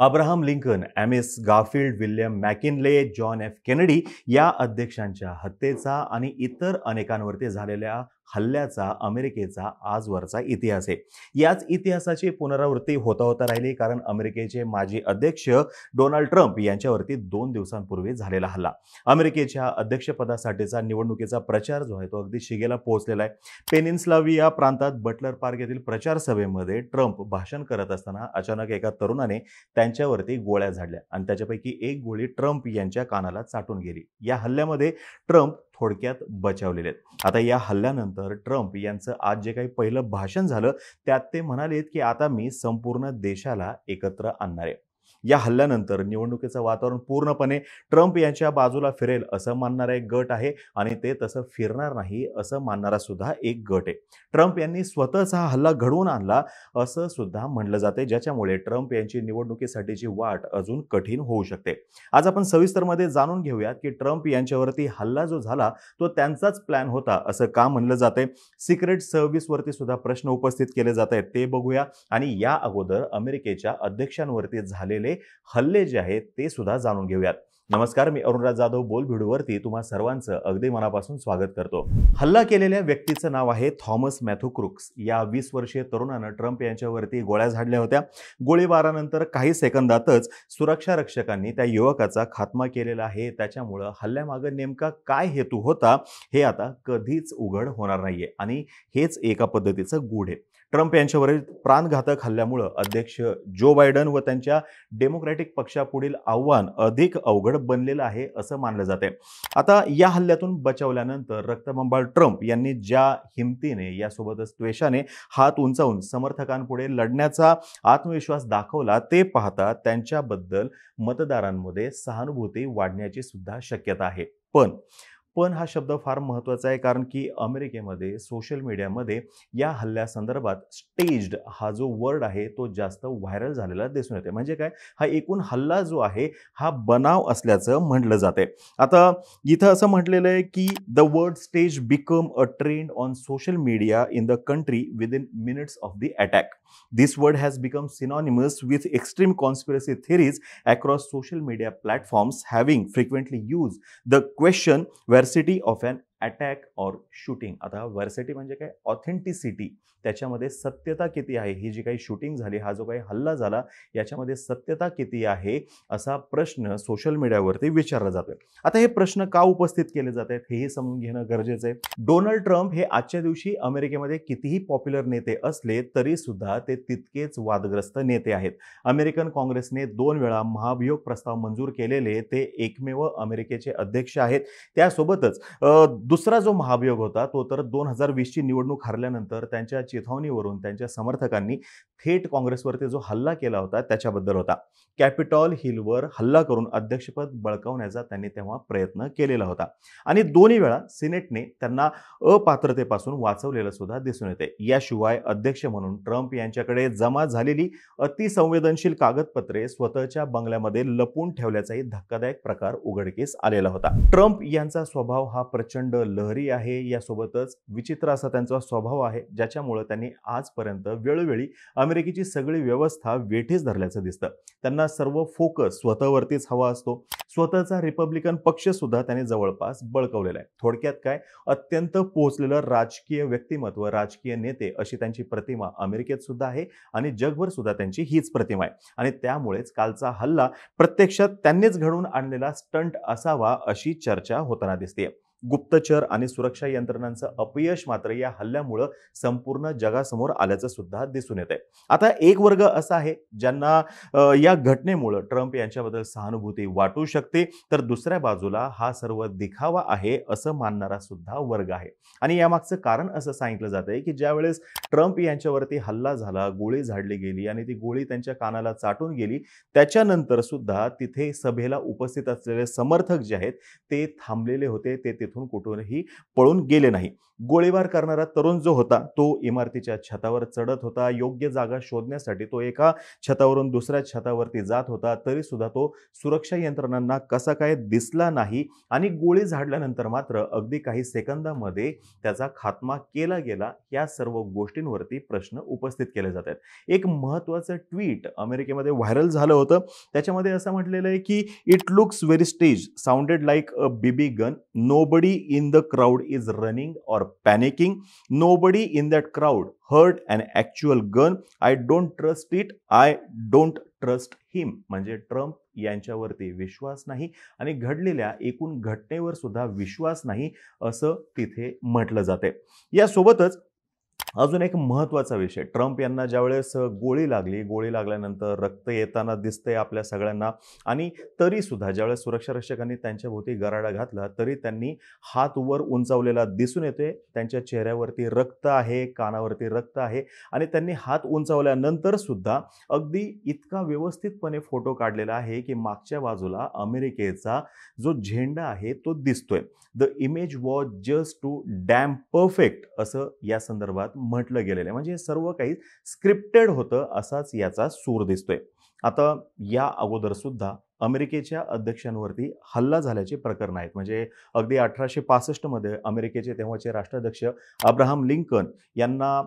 Abraham Lincoln M S Garfield William McKinley John F Kennedy या अध्यक्षांच्या हत्येचा आणि इतर अनेकांवरती झालेल्या हल्ल्याचा अमेरिकेचा आजवरचा इतिहास आहे. याच इतिहासाची पुनरावृत्ती होता होता राहिली कारण अमेरिकेचे माजी अध्यक्ष डोनाल्ड ट्रम्प यांच्यावरती दोन दिवसांपूर्वी झालेला हल्ला. अमेरिकेच्या अध्यक्षपदासाठीचा निवडणुकीचा प्रचार जो आहे तो अगदी शिगेला पोहोचलेला आहे. पेनिन्स्लाविया प्रांतात बटलर पार्क येथील प्रचार सभेमध्ये ट्रम्प भाषण करत असताना अचानक एका तरुणाने त्यांच्यावरती गोळ्या झाडल्या आणि त्याच्यापैकी एक गोळी ट्रम्प यांच्या कानाला चाटून गेली. या हल्ल्यामध्ये ट्रम्प थोडक्यात बचावलेले आहेत. आता या हल्ल्यानंतर ट्रम्प यांचं आज जे काही पहिलं भाषण झालं त्यात ते म्हणालेत की आता मी संपूर्ण देशाला एकत्र आणणार आहे. या हल्ल्यानंतर निवडणुकीचं वातावरण पूर्णपणे ट्रम्प यांच्या बाजूला फिरेल असं मानणारा एक गट आहे आणि ते तसं फिरणार नाही असं मानणारा सुद्धा एक गट आहे. ट्रम्प यांनी स्वतःचा हा हल्ला घडवून आणला असं सुद्धा म्हणलं जाते ज्याच्यामुळे ट्रम्प यांची निवडणुकीसाठीची वाट अजून कठीण होऊ शकते. आज आपण सविस्तरमध्ये जाणून घेऊयात की ट्रम्प यांच्यावरती हल्ला जो झाला तो त्यांचाच प्लॅन होता असं का म्हणलं जाते? सिक्रेट सर्व्हिसवरती सुद्धा प्रश्न उपस्थित केले जात आहेत ते बघूया. आणि या अगोदर अमेरिकेच्या अध्यक्षांवरती केलेले हल्ले जे आहेत ते सुद्धा जाणून घेऊयात. नमस्कार मी अरुणराज जाधव बोल व्हिडिओवरती तुम्हा सर्वांचं अगदी मनापासून स्वागत करतो. हल्ला केलेल्या व्यक्तीचं नाव आहे थॉमस मॅथुक्रुक्स या वीस वर्षीय तरुणानं ट्रम्प यांच्यावरती गोळ्या झाडल्या होत्या. गोळीबारानंतर काही सेकंदातच सुरक्षा रक्षकांनी त्या युवकाचा खात्मा केलेला आहे. त्याच्यामुळं हल्ल्यामागं नेमका काय हेतू होता हे आता कधीच उघड होणार नाहीये आणि हेच एका पद्धतीचं गूढ आहे. ट्रम्प यांच्यावरील प्राणघातक हल्ल्यामुळं अध्यक्ष जो बायडन व त्यांच्या डेमोक्रॅटिक पक्षापुढील आव्हान अधिक अवघड बनलेलं आहे असं मानलं जाते आता या हल्ल्यातून बचावल्यानंतर रक्तबंबाळ ट्रम्प यांनी ज्या हिमतीने यासोबतच त्वेषाने हात उंचावून समर्थकांपुढे लढण्याचा आत्मविश्वास दाखवला ते पाहता त्यांच्याबद्दल मतदारांमध्ये सहानुभूती वाढण्याची सुद्धा शक्यता आहे. पण पण हा शब्द फार महत्त्वाचा आहे कारण की अमेरिकेमध्ये सोशल मीडियामध्ये या हल्ल्यासंदर्भात स्टेज्ड हा जो वर्ड आहे तो जास्त व्हायरल झालेला दिसून येते म्हणजे काय? हा एकूण हल्ला जो आहे हा बनाव असल्याचं म्हटलं जाते आता इथं असं म्हटलेलं आहे की the word stage become a trend on social media in the country within minutes of the attack This word has become synonymous with extreme conspiracy theories across social media platforms having frequently used the question veracity of an attack or shooting. आता veracity म्हणजे काय? Authenticity. त्याच्यामध्ये सत्यता किती आहे? ही जी काही shooting झाली हा जो काही हल्ला झाला याच्यामध्ये सत्यता किती आहे? असा प्रश्न सोशल मीडियावरती विचारला जातोय. आता हे प्रश्न का उपस्थित केले जात आहेत? हेही समजून घेणं गरजेचं आहे. डोनाल्ड ट्रम्प हे आजच्या दिवशी अमेरिकेमध्ये कितीही पॉप्युलर नेते असले तरी सुद्धा ते तितकेच वादग्रस्त नेते आहेत. अमेरिकन काँग्रेसने दोन वेळा महाभियोग प्रस्ताव मंजूर केलेले ते एकमेव अमेरिकेचे अध्यक्ष आहेत. त्यासोबतच दुसरा जो महाभियोग होता तो तर दोन हजार वीसची निवडणूक हरल्यानंतर त्यांच्या चिथावणीवरून त्यांच्या समर्थकांनी थेट काँग्रेसवरती जो हल्ला केला होता त्याच्याबद्दल होता. कॅपिटॉल हिलवर हल्ला करून अध्यक्षपद बळकावण्याचा त्यांनी तेव्हा प्रयत्न केलेला होता. आणि दोन्ही वेळा सिनेटने त्यांना अपात्रतेपासून वाचवलेलं सुद्धा दिसून येते. याशिवाय अध्यक्ष म्हणून ट्रम्प यांच्याकडे जमा झालेली अतिसंवेदनशील कागदपत्रे स्वतःच्या बंगल्यामध्ये लपून ठेवल्याचाही धक्कादायक प्रकार उघडकीस आलेला होता. ट्रम्प यांचा स्वभाव हा प्रचंड लहरी आहे. यासोबतच विचित्र असा त्यांचा स्वभाव आहे ज्याच्यामुळे त्यांनी आजपर्यंत वेळोवेळी अमेरिकेची सगळी व्यवस्था वेठीस धरल्याचं दिसतं. त्यांना सर्व फोकस स्वतःवरतीच हवा असतो. स्वतःचा रिपब्लिकन पक्ष सुद्धा त्यांनी जवळपास बळकवलेला आहे. थोडक्यात काय? अत्यंत पोहोचलेलं राजकीय व्यक्तिमत्व राजकीय नेते अशी त्यांची प्रतिमा अमेरिकेत सुद्धा आहे आणि जगभर सुद्धा त्यांची हीच प्रतिमा आहे. आणि त्यामुळेच कालचा हल्ला प्रत्यक्षात त्यांनीच घडवून आणलेला स्टंट असावा अशी चर्चा होताना दिसते गुप्तचर आणि सुरक्षा यंत्रणांचं अपयश मात्र या हल्ल्यामुळं संपूर्ण जगासमोर आल्याचं सुद्धा दिसून येत आहे आता एक वर्ग असा आहे ज्यांना या घटनेमुळं ट्रम्प यांच्याबद्दल सहानुभूती वाटू शकते तर दुसऱ्या बाजूला हा सर्व दिखावा आहे असं मानणारा सुद्धा वर्ग आहे. आणि यामागचं कारण असं सांगितलं जात आहे की ज्यावेळेस ट्रम्प यांच्यावरती हल्ला झाला गोळी झाडली गेली आणि ती गोळी त्यांच्या कानाला चाटून गेली त्याच्यानंतर सुद्धा तिथे सभेला उपस्थित असलेले समर्थक जे आहेत ते थांबलेले होते ते इथून कुठूनही पळून गेले नाही. गोळीबार करणारा तरुण जो होता तो इमारतीच्या छतावर चढत होता. योग्य जागा शोधण्यासाठी तो एका छतावरून दुसऱ्या छतावरती जात होता. तरी सुद्धा तो सुरक्षा यंत्रणांना कसा काय दिसला नाही आणि गोळी झाडल्यानंतर मात्र अगदी काही सेकंदामध्ये त्याचा खात्मा केला गेला. या सर्व गोष्टींवरती प्रश्न उपस्थित केले जातात एक महत्त्वाचं ट्विट अमेरिकेमध्ये व्हायरल झालं होतं. त्याच्यामध्ये असं म्हटलेलं आहे की it looks very stage sounded like a BB gun no nobody in the crowd is running or panicking Nobody in in that crowd an and actual gun I don't trust it I don't trust him म्हणजे Trump यांच्यावरती विश्वास नाही आणि घडलेल्या एकूण घटनेवर सुद्धा विश्वास नाही असं तिथे म्हटलं जाते. यासोबतच अजून एक महत्त्वाचा विषय. ट्रम्प यांना ज्यावेळेस गोळी लागली गोळी लागल्यानंतर रक्त येताना दिसतंय आपल्या सगळ्यांना आणि तरीसुद्धा ज्यावेळेस सुरक्षा रक्षकांनी त्यांच्याभोवती गराडा घातला तरी त्यांनी हात वर उंचावलेला दिसून येतोय. त्यांच्या चेहऱ्यावरती रक्त आहे कानावरती रक्त आहे आणि त्यांनी हात उंचावल्यानंतर सुद्धा अगदी इतका व्यवस्थितपणे फोटो काढलेला आहे की मागच्या बाजूला अमेरिकेचा जो झेंडा आहे तो दिसतोय. The image was just too damn perfect असं या संदर्भात म्हटलं गेलेलं आहे. म्हणजे हे सर्व काही स्क्रिप्टेड होतं असाच याचा सूर दिसतोय. आता या अगोदरसुद्धा अमेरिकेच्या अध्यक्षांवरती हल्ला झाल्याचे प्रकरणं आहेत. म्हणजे अगदी अठराशे पासष्टमध्ये अमेरिकेचे तेव्हाचे राष्ट्राध्यक्ष अब्राहम लिंकन यांना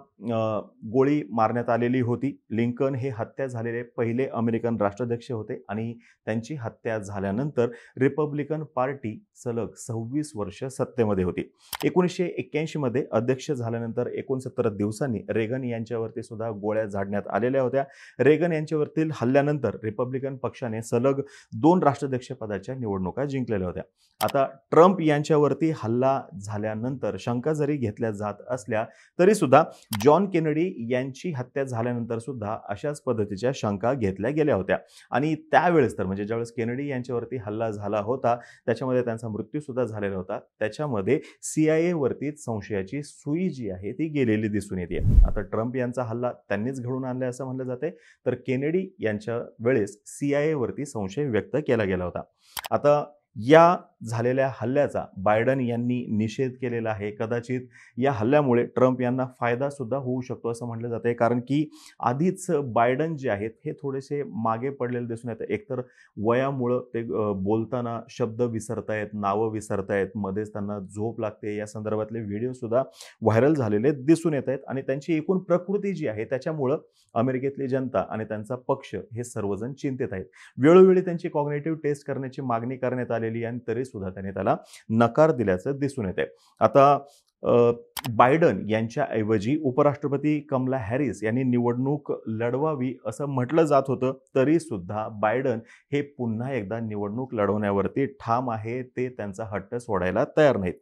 गोळी मारण्यात आलेली होती. लिंकन हे हत्या झालेले पहिले अमेरिकन राष्ट्राध्यक्ष होते आणि त्यांची हत्या झाल्यानंतर रिपब्लिकन पार्टी सलग सव्वीस वर्ष सत्तेमध्ये होती. एकोणीसशे एक्क्याऐंशीमध्ये अध्यक्ष झाल्यानंतर एकोणसत्तर दिवसांनी रेगन यांच्यावरती सुद्धा गोळ्या झाडण्यात आलेल्या होत्या. रेगन यांच्यावरतील हल्ल्यानंतर रिपब्लिकन पक्षाने सलग दोन राष्ट्राध्यक्षपदाच्या निवडणुका जिंकलेल्या होत्या. आता ट्रम्प यांच्यावरती हल्ला झाल्यानंतर शंका जरी घेतल्या जात असल्या तरी सुद्धा जॉन केनडी यांची हत्या झाल्यानंतर सुद्धा अशाच पद्धतीच्या शंका घेतल्या गेल्या होत्या. आणि त्यावेळेस तर म्हणजे ज्यावेळेस केनडी यांच्यावरती हल्ला झाला होता त्याच्यामध्ये त्यांचा मृत्यूसुद्धा झालेला होता. त्याच्यामध्ये सी आय संशयाची सुई जी आहे ती गेलेली दिसून येते. आता ट्रम्प यांचा हल्ला त्यांनीच घडून आणलाय असं म्हणलं जाते तर केनेडी यांच्या वेळेस सी आय एवरती संशय व्यक्त केला गेला होता. आता या झालेल्या हल्ल्याचा बायडन यांनी निषेध केलेला आहे. कदाचित या हल्ल्यामुळे ट्रम्प यांना फायदा सुद्धा होऊ शकतो असं म्हटलं जाते कारण की आधीच बायडन जे आहेत हे थोडेसे मागे पडलेले दिसून येतं एकतर वयामुळं ते बोलताना शब्द विसरतायत नावं विसरतायत मध्येच त्यांना झोप लागते. या संदर्भातले व्हिडिओसुद्धा व्हायरल झालेले दिसून येत आहेत आणि त्यांची एकूण प्रकृती जी आहे त्याच्यामुळं अमेरिकेतली जनता आणि त्यांचा पक्ष हे सर्वजण चिंतित आहेत. वेळोवेळी त्यांची कॉग्नेटिव्ह टेस्ट करण्याची मागणी करण्यात आली आलेली आणि तरी सुद्धा त्याने त्याला नकार दिल्याचं दिसून येते आता बायडन यांच्याऐवजी उपराष्ट्रपती कमला हॅरिस यांनी निवडणूक लढवावी असं म्हटलं जात होतं तरी सुद्धा बायडन हे पुन्हा एकदा निवडणूक लढवण्यावरती ठाम आहे ते त्यांचा हट्ट सोडायला तयार नाहीत.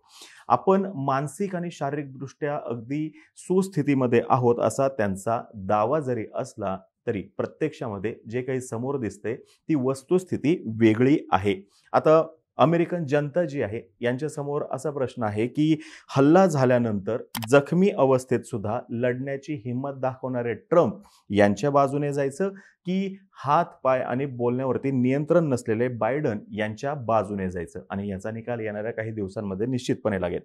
आपण मानसिक आणि शारीरिकदृष्ट्या अगदी सुस्थितीमध्ये आहोत असा त्यांचा दावा जरी असला तरी प्रत्यक्षामध्ये जे काही समोर दिसते ती वस्तुस्थिती वेगळी आहे. आता अमेरिकन जनता जी आहे यांच्यासमोर असा प्रश्न आहे की हल्ला झाल्यानंतर जखमी अवस्थेत सुद्धा लढण्याची हिंमत दाखवणारे ट्रम्प यांच्या बाजूने जायचं की हात पाय आणि बोलण्यावरती नियंत्रण नसलेले बायडन यांच्या बाजूने जायचं? आणि याचा निकाल येणाऱ्या काही दिवसांमध्ये निश्चितपणे लागेल.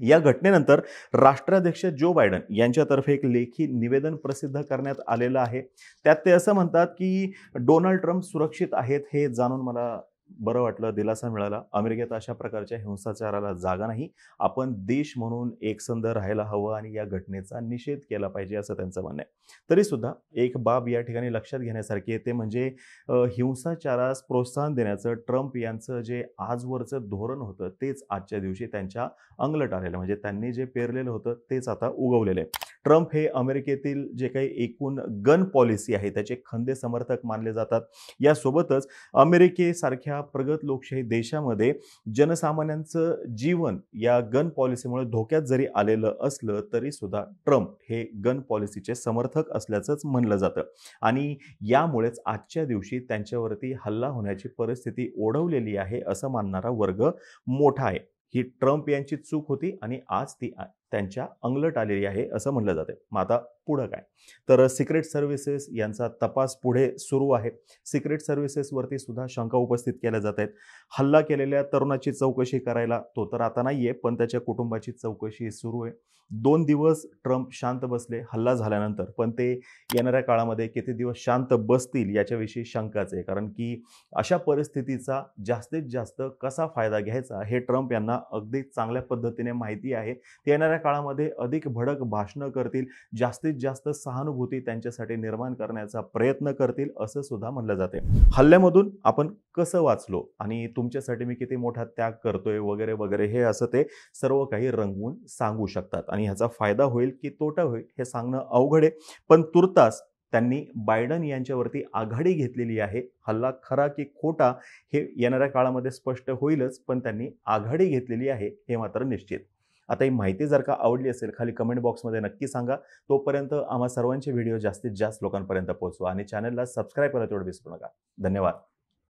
या घटनेनंतर राष्ट्राध्यक्ष जो बायडन यांच्यातर्फे एक लेखी निवेदन प्रसिद्ध करण्यात आलेलं आहे. त्यात ते असं म्हणतात की डोनाल्ड ट्रम्प सुरक्षित आहेत हे जाणून मला बरं वाटलं दिलासा मिळाला. अमेरिकेत अशा प्रकारच्या हिंसाचाराला जागा नाही. आपण देश म्हणून एकसंध राहायला हवं आणि या घटनेचा निषेध केला पाहिजे असं त्यांचं म्हणणं आहे. तरीसुद्धा एक बाब या ठिकाणी लक्षात घेण्यासारखी आहे. ते म्हणजे हिंसाचारास प्रोत्साहन देण्याचं ट्रम्प यांचं जे आजवरचं धोरण होतं तेच आजच्या दिवशी त्यांच्या अंगलट आलेलं म्हणजे त्यांनी जे पेरलेलं होतं तेच आता उगवलेलं आहे. ट्रम्प हे अमेरिकेतील जे काही एकूण गन पॉलिसी आहे त्याचे खंदे समर्थक मानले जातात. यासोबतच अमेरिकेसारख्या प्रगत लोकशाही देशामध्ये जनसामान्यांचं जीवन या गन पॉलिसीमुळे धोक्यात जरी आलेलं असलं तरी सुद्धा ट्रम्प हे गन पॉलिसीचे समर्थक असल्याचंच म्हणलं जातं. आणि यामुळेच आजच्या दिवशी त्यांच्यावरती हल्ला होण्याची परिस्थिती ओढवलेली आहे असं मानणारा वर्ग मोठा आहे. ही ट्रम्प यांची चूक होती आणि आज ती आ- त्यांच्या अंगलट आलेली आहे असं म्हणलं जाते मग आता पुढं काय? तर सिक्रेट सर्व्हिसेस यांचा तपास पुढे सुरू आहे. सिक्रेट सर्व्हिसेसवरती सुद्धा शंका उपस्थित केल्या जात आहेत. हल्ला केलेल्या तरुणाची चौकशी करायला तो तर आता नाही आहे पण त्याच्या कुटुंबाची चौकशी सुरू आहे. दोन दिवस ट्रम्प शांत बसले हल्ला झाल्यानंतर. पण ते येणाऱ्या काळामध्ये किती दिवस शांत बसतील याच्याविषयी शंकाच आहे. कारण की अशा परिस्थितीचा जास्तीत जास्त कसा फायदा घ्यायचा हे ट्रम्प यांना अगदी चांगल्या पद्धतीने माहिती आहे. ते येणाऱ्या काळामध्ये अधिक भडक भाषणं करतील जास्तीत जास्त सहानुभूती त्यांच्यासाठी निर्माण करण्याचा प्रयत्न करतील असं सुद्धा म्हणलं जाते हल्ल्यामधून आपण कसं वाचलो आणि तुमच्यासाठी मी किती मोठा त्याग करतोय वगैरे वगैरे हे असं ते सर्व काही रंगवून सांगू शकतात आणि ह्याचा फायदा होईल की तोटा होईल हे सांगणं अवघड आहे. पण तुर्तास त्यांनी बायडन यांच्यावरती आघाडी घेतलेली आहे. हल्ला खरा की खोटा हे येणाऱ्या काळामध्ये स्पष्ट होईलच पण त्यांनी आघाडी घेतलेली आहे हे मात्र निश्चित. आता ही माहिती जर का आवडली असेल खाली कमेंट बॉक्समध्ये नक्की सांगा. तोपर्यंत आम्हा सर्वांचे व्हिडिओ जास्तीत जास्त लोकांपर्यंत पोहोचवा आणि चॅनलला सबस्क्राईब करायला तेवढं विसरू नका. धन्यवाद.